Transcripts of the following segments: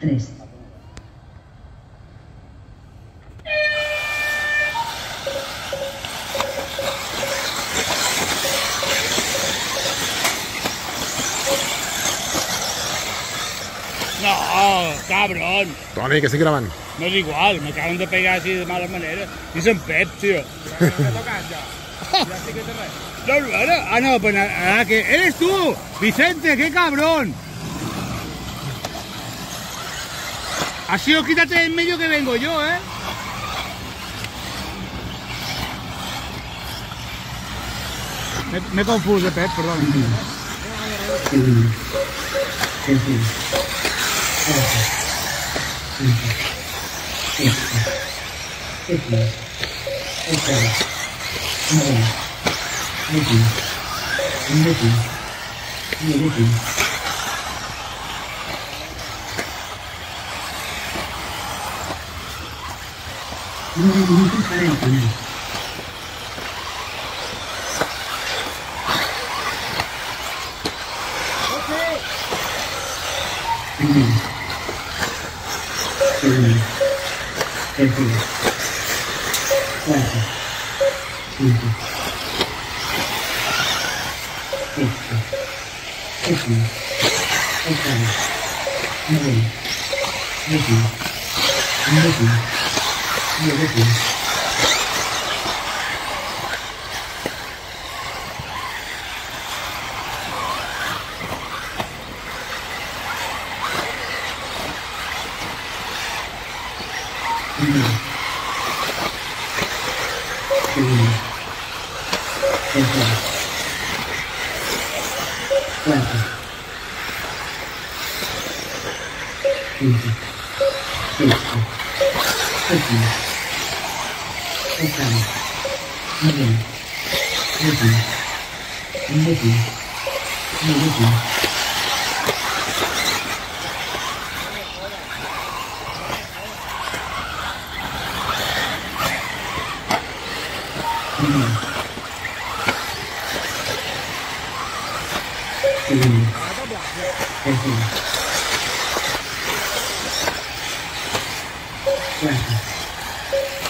3. No, cabrón. Tony, que sí graban. No es igual, me acaban de pegar así de mala manera. Dicen Pep, tío. No, bueno, ah, no, pues nada, que eres tú, Vicente, qué cabrón. Ha sido quítate en medio que vengo yo, ¿eh? Me, me confuso, Pep, perdón. 嗯嗯嗯嗯。嗯。嗯嗯嗯嗯。嗯嗯嗯嗯。嗯嗯嗯嗯。嗯嗯嗯嗯。嗯嗯嗯嗯。没有不行。嗯。谢谢。谢谢。谢谢。谢谢。不敢，不敢，不敢，真不敢，真不敢。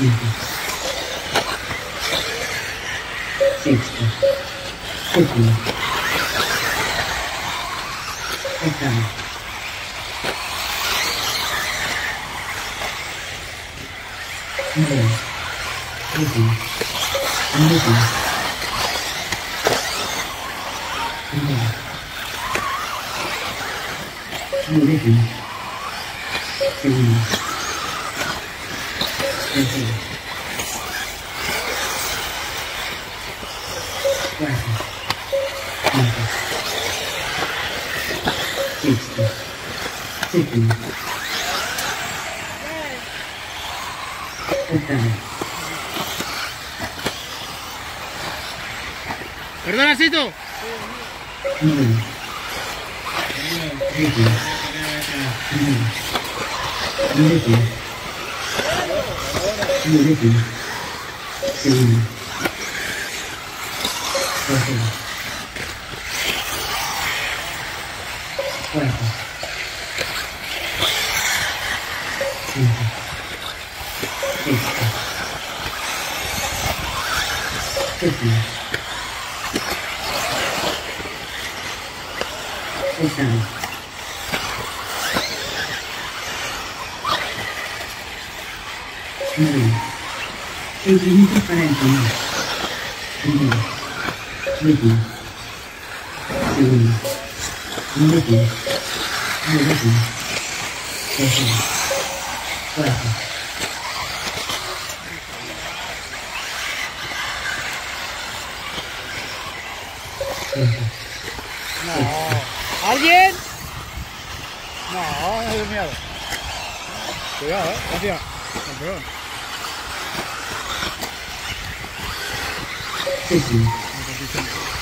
Thank you. ていきたい。ですね。ですね。Maybe. Maybe. Maybe. Maybe. Maybe. Maybe. Maybe. 60, 70, Perdona, Entendi. Entendi, muito diferente, né? Entendi. No. ¿Alguien? No, no es miedo. Cuidado, eh. Campeón.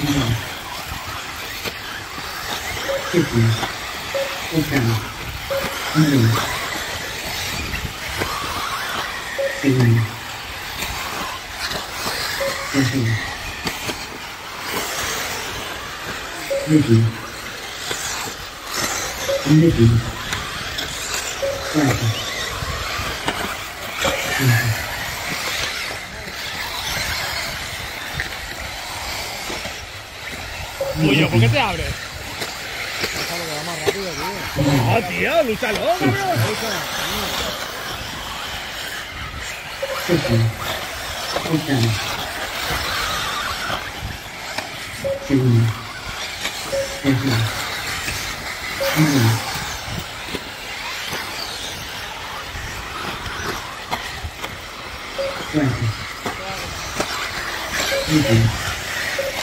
比较积极、乐观、从容、从容、乐观、积极、积极、快乐。¿por qué te abres? No, tío, lúchalo, cabrón.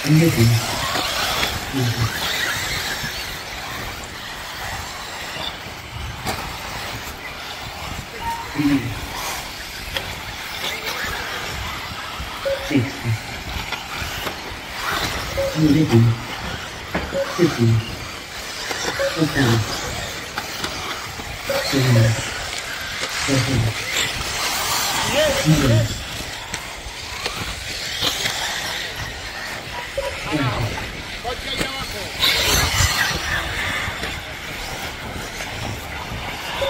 Thank you. Sí, sí.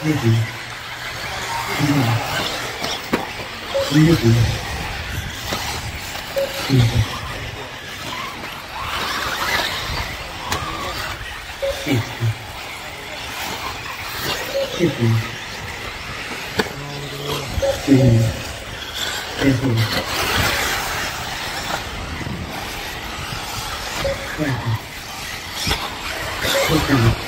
一局，一局，一局，一局。谢谢，谢谢，谢谢，谢谢，谢谢，谢谢。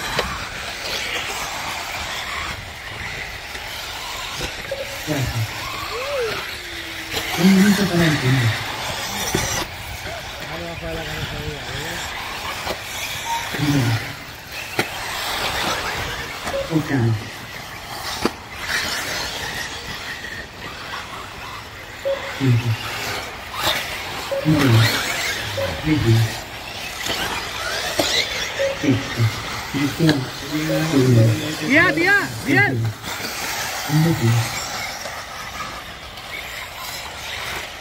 Ya, minuto para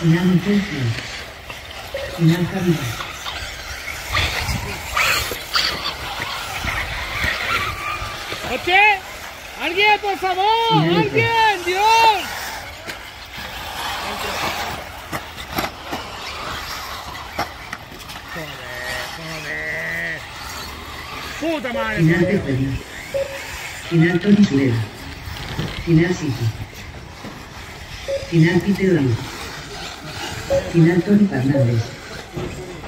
Final impulso. Final camino. ¡Oche! ¡Alguien, por favor! ¡Alguien! ¡Dios! ¡Joder! ¡Joder! ¡Puta madre! Final de juego. Final Tony Final City. Final David. Final Tony Fernández.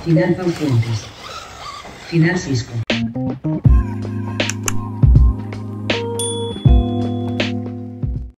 Final Pau Fuentes. Final Cisco.